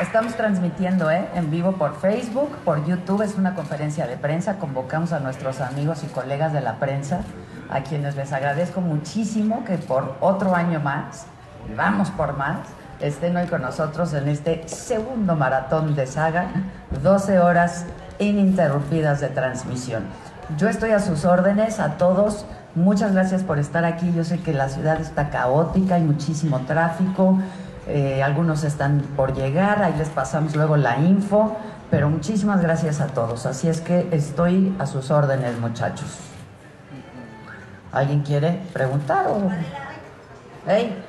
Estamos transmitiendo ¿eh? en vivo por Facebook, por YouTube, es una conferencia de prensa, convocamos a nuestros amigos y colegas de la prensa, a quienes les agradezco muchísimo que por otro año más, vamos por más, estén hoy con nosotros en este segundo maratón de saga, 12 horas ininterrumpidas de transmisión. Yo estoy a sus órdenes, a todos. Muchas gracias por estar aquí. Yo sé que la ciudad está caótica, hay muchísimo tráfico. Eh, algunos están por llegar, ahí les pasamos luego la info, pero muchísimas gracias a todos. Así es que estoy a sus órdenes, muchachos. ¿Alguien quiere preguntar o...? ¿Hey?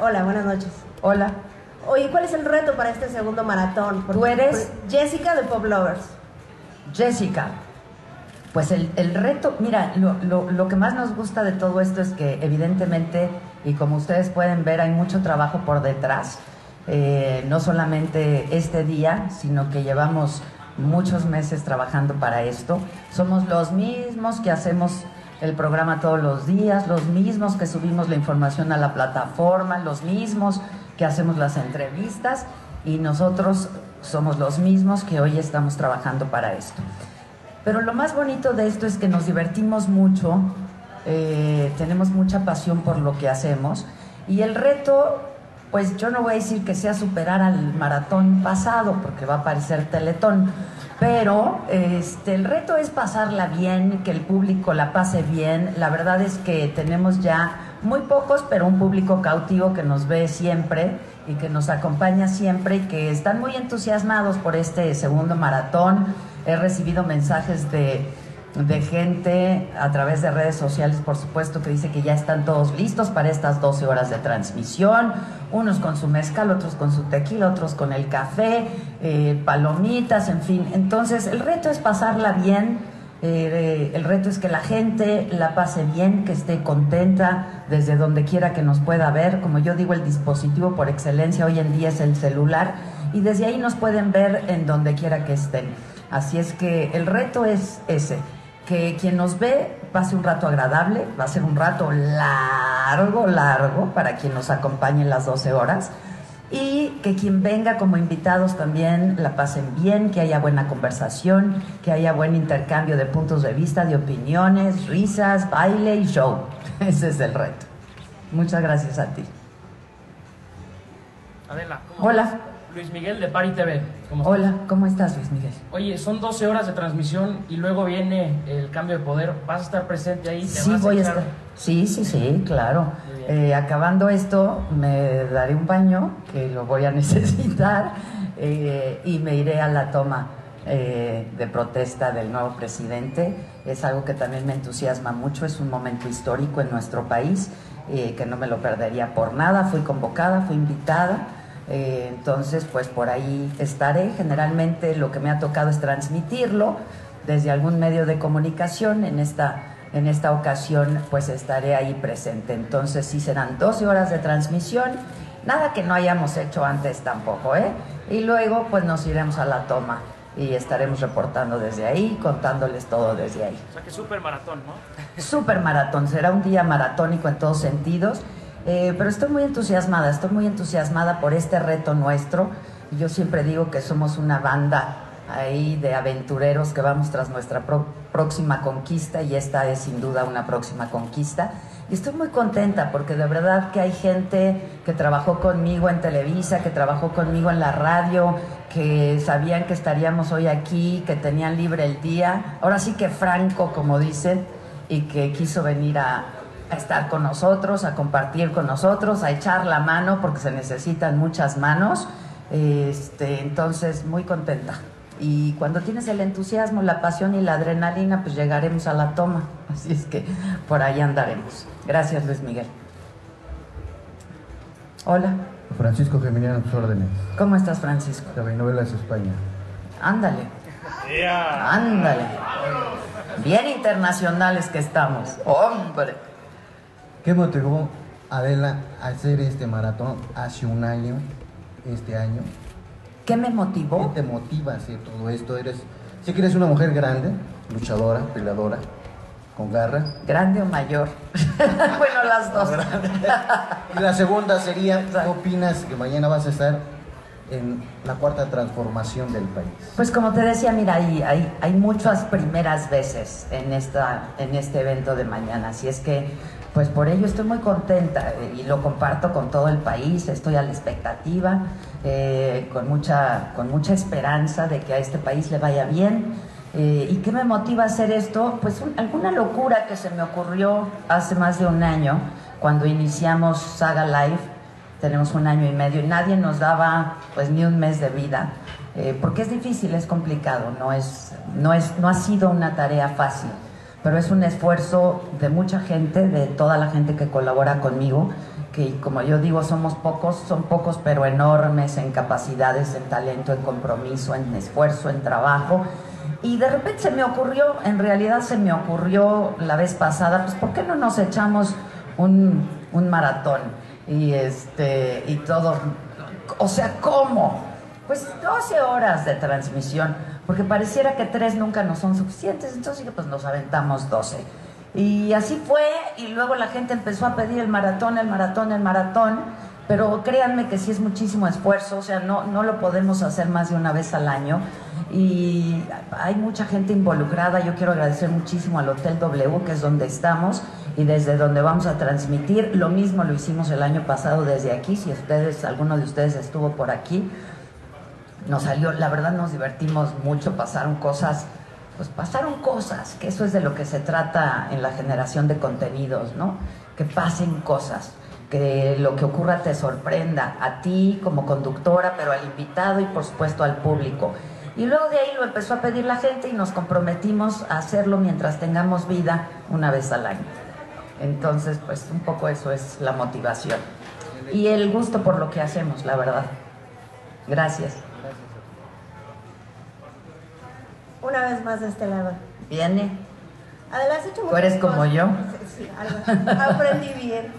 Hola, buenas noches. Hola. Oye, ¿cuál es el reto para este segundo maratón? ¿Tú eres? Jessica de Pop Lovers. Jessica, pues el, el reto, mira, lo, lo, lo, que más nos gusta de todo esto es que evidentemente, y como ustedes pueden ver, hay mucho trabajo por detrás. Eh, no solamente este día, sino que llevamos muchos meses trabajando para esto. Somos los mismos que hacemos el programa todos los días, los mismos que subimos la información a la plataforma, los mismos que hacemos las entrevistas y nosotros somos los mismos que hoy estamos trabajando para esto. Pero lo más bonito de esto es que nos divertimos mucho, eh, tenemos mucha pasión por lo que hacemos y el reto, pues yo no voy a decir que sea superar al maratón pasado porque va a parecer teletón, pero este, el reto es pasarla bien, que el público la pase bien. La verdad es que tenemos ya muy pocos, pero un público cautivo que nos ve siempre y que nos acompaña siempre y que están muy entusiasmados por este segundo maratón. He recibido mensajes de, de gente a través de redes sociales, por supuesto, que dice que ya están todos listos para estas 12 horas de transmisión, unos con su mezcal, otros con su tequila, otros con el café, eh, palomitas, en fin. Entonces, el reto es pasarla bien, eh, el reto es que la gente la pase bien, que esté contenta desde donde quiera que nos pueda ver. Como yo digo, el dispositivo por excelencia hoy en día es el celular y desde ahí nos pueden ver en donde quiera que estén. Así es que el reto es ese, que quien nos ve pase un rato agradable, va a ser un rato largo, largo para quien nos acompañe en las 12 horas y que quien venga como invitados también la pasen bien, que haya buena conversación, que haya buen intercambio de puntos de vista, de opiniones, risas, baile y show. Ese es el reto. Muchas gracias a ti. Adela. Hola. Luis Miguel de Pari TV. ¿Cómo Hola, ¿cómo estás Luis Miguel? Oye, son 12 horas de transmisión y luego viene el cambio de poder. ¿Vas a estar presente ahí? ¿Te Sí, vas voy a estar. Sí, sí, sí, claro. Eh, acabando esto, me daré un baño, que lo voy a necesitar, eh, y me iré a la toma eh, de protesta del nuevo presidente. Es algo que también me entusiasma mucho, es un momento histórico en nuestro país, eh, que no me lo perdería por nada. Fui convocada, fui invitada. Eh, entonces, pues por ahí estaré. Generalmente lo que me ha tocado es transmitirlo desde algún medio de comunicación. En esta, en esta ocasión, pues estaré ahí presente. Entonces, sí serán 12 horas de transmisión. Nada que no hayamos hecho antes tampoco, ¿eh? Y luego, pues nos iremos a la toma y estaremos reportando desde ahí, contándoles todo desde ahí. O sea que súper maratón, ¿no? Super maratón, será un día maratónico en todos sentidos, eh, pero estoy muy entusiasmada, estoy muy entusiasmada por este reto nuestro. Yo siempre digo que somos una banda ahí de aventureros que vamos tras nuestra próxima conquista y esta es sin duda una próxima conquista. Y estoy muy contenta porque de verdad que hay gente que trabajó conmigo en Televisa, que trabajó conmigo en la radio, que sabían que estaríamos hoy aquí, que tenían libre el día. Ahora sí que franco, como dicen, y que quiso venir a, a estar con nosotros, a compartir con nosotros, a echar la mano porque se necesitan muchas manos. Este, entonces, muy contenta. Y cuando tienes el entusiasmo, la pasión y la adrenalina, pues llegaremos a la toma. Así es que por ahí andaremos. Gracias, Luis Miguel. Hola, Francisco Geminiano, a tus órdenes. ¿cómo estás, Francisco? Novelas España. Ándale. Ándale. Bien internacionales que estamos. Hombre. ¿Qué motivó Adela a hacer este maratón hace un año, este año? ¿Qué me ¿Qué motivó? te motiva a hacer todo esto? Eres, sé que eres una mujer grande, luchadora, peleadora, con garra. ¿Grande o mayor? bueno, las dos. Y la segunda sería, ¿qué opinas que mañana vas a estar en la cuarta transformación del país? Pues como te decía, mira, hay, hay, hay muchas primeras veces en, esta, en este evento de mañana, así es que pues por ello estoy muy contenta eh, y lo comparto con todo el país, estoy a la expectativa, eh, con, mucha, con mucha esperanza de que a este país le vaya bien. Eh, ¿Y qué me motiva a hacer esto? Pues un- alguna locura que se me ocurrió hace más de un año, cuando iniciamos Saga Live, tenemos un año y medio y nadie nos daba pues ni un mes de vida, eh, porque es difícil, es complicado, no, es, no, es, no ha sido una tarea fácil, pero es un esfuerzo de mucha gente, de toda la gente que colabora conmigo, que como yo digo, somos pocos, son pocos pero enormes en capacidades, en talento, en compromiso, en esfuerzo, en trabajo. Y de repente se me ocurrió, en realidad se me ocurrió la vez pasada, pues ¿por qué no nos echamos un, un maratón? Y este, y todo, o sea, ¿cómo? Pues 12 horas de transmisión, porque pareciera que tres nunca nos son suficientes, entonces pues nos aventamos 12. Y así fue, y luego la gente empezó a pedir el maratón, el maratón, el maratón, pero créanme que sí es muchísimo esfuerzo, o sea, no, no lo podemos hacer más de una vez al año. Y hay mucha gente involucrada, yo quiero agradecer muchísimo al Hotel W, que es donde estamos y desde donde vamos a transmitir. Lo mismo lo hicimos el año pasado desde aquí, si ustedes, alguno de ustedes estuvo por aquí, nos salió, la verdad nos divertimos mucho, pasaron cosas, pues pasaron cosas, que eso es de lo que se trata en la generación de contenidos, ¿no? Que pasen cosas, que lo que ocurra te sorprenda a ti como conductora, pero al invitado y por supuesto al público. Y luego de ahí lo empezó a pedir la gente y nos comprometimos a hacerlo mientras tengamos vida una vez al año. Entonces, pues un poco eso es la motivación. Y el gusto por lo que hacemos, la verdad. Gracias. Una vez más de este lado. Viene. Adela, has hecho ¿Tú muchas eres como cosas. yo? Sí, sí, algo. Aprendí bien.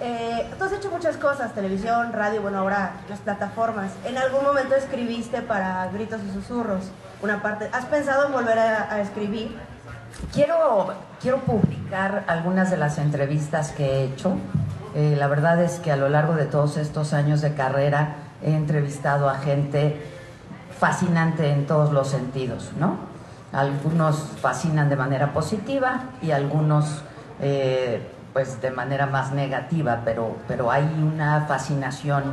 Eh, tú has hecho muchas cosas, televisión, radio, bueno, ahora las plataformas. En algún momento escribiste para Gritos y Susurros, una parte. ¿Has pensado en volver a, a escribir? Quiero, quiero publicar algunas de las entrevistas que he hecho. Eh, la verdad es que a lo largo de todos estos años de carrera he entrevistado a gente fascinante en todos los sentidos, ¿no? Algunos fascinan de manera positiva y algunos eh, pues de manera más negativa, pero, pero hay una fascinación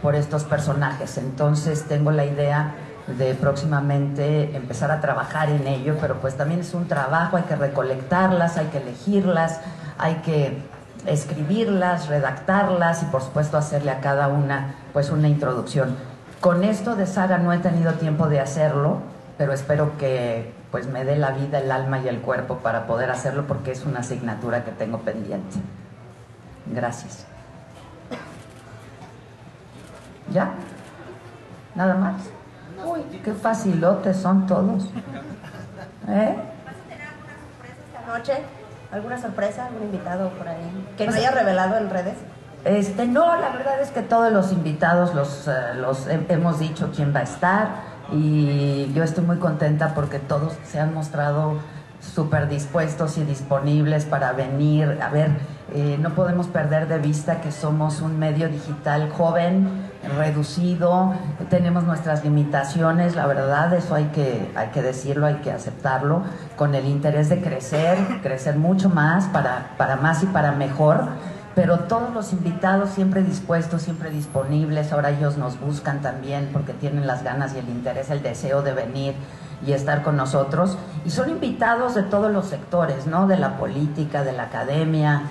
por estos personajes. Entonces tengo la idea de próximamente empezar a trabajar en ello, pero pues también es un trabajo, hay que recolectarlas, hay que elegirlas, hay que escribirlas, redactarlas y por supuesto hacerle a cada una pues una introducción. Con esto de saga no he tenido tiempo de hacerlo, pero espero que pues me dé la vida, el alma y el cuerpo para poder hacerlo porque es una asignatura que tengo pendiente. Gracias. ¿Ya? ¿Nada más? Uy, qué facilotes son todos. ¿Eh? esta noche? ¿Alguna sorpresa? ¿Algún invitado por ahí? Que no Pues- haya revelado en redes. Este, no, la verdad es que todos los invitados los, eh, hemos dicho quién va a estar y yo estoy muy contenta porque todos se han mostrado súper dispuestos y disponibles para venir. A ver, eh, no podemos perder de vista que somos un medio digital joven, reducido, tenemos nuestras limitaciones, la verdad, eso hay que, hay que decirlo, hay que aceptarlo, con el interés de crecer, crecer mucho más, para, para más y para mejor pero todos los invitados siempre dispuestos, siempre disponibles, ahora ellos nos buscan también porque tienen las ganas y el interés, el deseo de venir y estar con nosotros. Y son invitados de todos los sectores, ¿no? De la política, de la academia,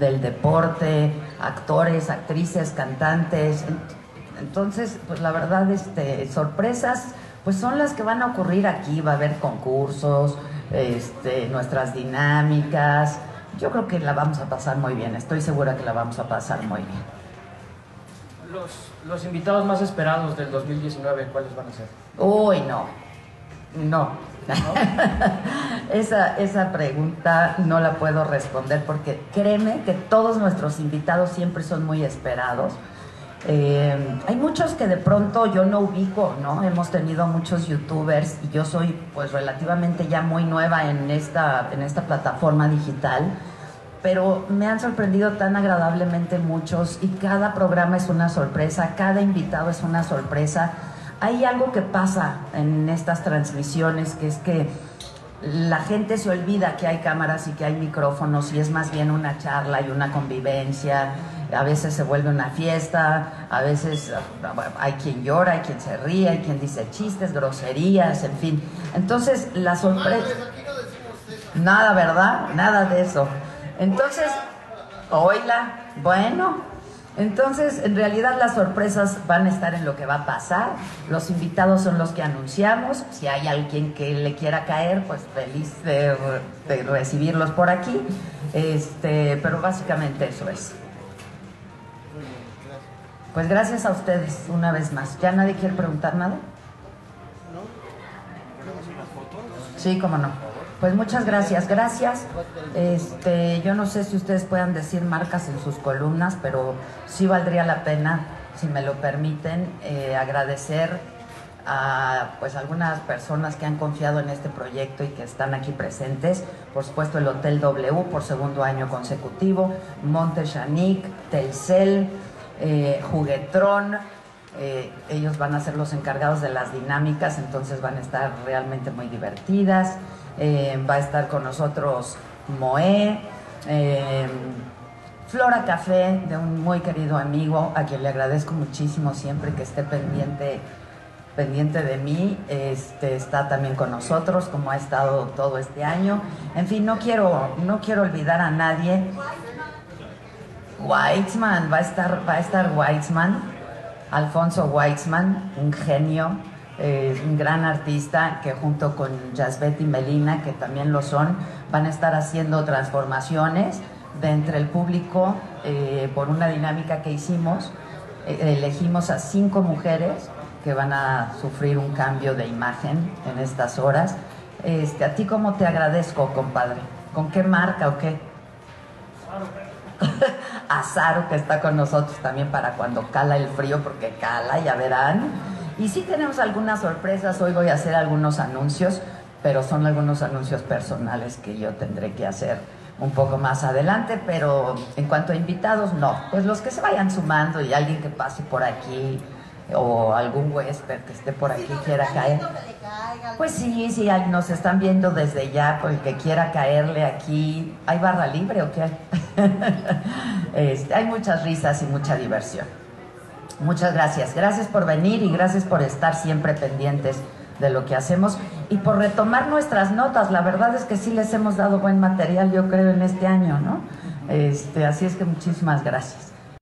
del deporte, actores, actrices, cantantes. Ent- Entonces, pues la verdad, este, sorpresas, pues son las que van a ocurrir aquí, va a haber concursos, este, nuestras dinámicas. Yo creo que la vamos a pasar muy bien, estoy segura que la vamos a pasar muy bien. Los, los invitados más esperados del 2019, ¿cuáles van a ser? Uy, no, no. esa, esa pregunta no la puedo responder porque créeme que todos nuestros invitados siempre son muy esperados Eh, hay muchos que de pronto yo no ubico, ¿no? Hemos tenido muchos youtubers y yo soy pues relativamente ya muy nueva en esta, en esta plataforma digital, pero me han sorprendido tan agradablemente muchos y cada programa es una sorpresa, cada invitado es una sorpresa. Hay algo que pasa en estas transmisiones que es que la gente se olvida que hay cámaras y que hay micrófonos y es más bien una charla y una convivencia. A veces se vuelve una fiesta, a veces hay quien llora, hay quien se ríe, hay quien dice chistes, groserías, en fin. Entonces, la sorpresa... Nada, ¿verdad? Nada de eso. Entonces, oíla, bueno, entonces, en realidad las sorpresas van a estar en lo que va a pasar. Los invitados son los que anunciamos. Si hay alguien que le quiera caer, pues feliz de, recibirlos por aquí. Este, pero básicamente eso es. Pues gracias a ustedes una vez más. ¿Ya nadie quiere preguntar nada? Sí, cómo no. Pues muchas gracias, gracias. Este, yo no sé si ustedes puedan decir marcas en sus columnas, pero sí valdría la pena, si me lo permiten, eh, agradecer a pues algunas personas que han confiado en este proyecto y que están aquí presentes. Por supuesto, el Hotel W por segundo año consecutivo, Monte Chanic, Telcel, eh, Juguetrón. Eh, ellos van a ser los encargados de las dinámicas, entonces van a estar realmente muy divertidas. Eh, va a estar con nosotros Moé, eh, Flora Café, de un muy querido amigo, a quien le agradezco muchísimo siempre que esté pendiente, pendiente de mí. Este, está también con nosotros, como ha estado todo este año. En fin, no quiero, no quiero olvidar a nadie. Weitzman, va a estar, va a estar Alfonso Weitzman, un genio es un gran artista que junto con Jasbet y Melina, que también lo son, van a estar haciendo transformaciones de entre el público eh, por una dinámica que hicimos. Eh, elegimos a cinco mujeres que van a sufrir un cambio de imagen en estas horas. Este, ¿A ti cómo te agradezco, compadre? ¿Con qué marca o qué? a que está con nosotros también para cuando cala el frío, porque cala, ya verán. Y sí tenemos algunas sorpresas, hoy voy a hacer algunos anuncios, pero son algunos anuncios personales que yo tendré que hacer un poco más adelante, pero en cuanto a invitados, no. Pues los que se vayan sumando y alguien que pase por aquí o algún huésped que esté por aquí quiera caer. Pues sí, sí, nos están viendo desde ya, pues el que quiera caerle aquí, ¿hay barra libre o qué? este, hay muchas risas y mucha diversión. Muchas gracias. Gracias por venir y gracias por estar siempre pendientes de lo que hacemos y por retomar nuestras notas. La verdad es que sí les hemos dado buen material, yo creo, en este año, ¿no? Este, así es que muchísimas gracias.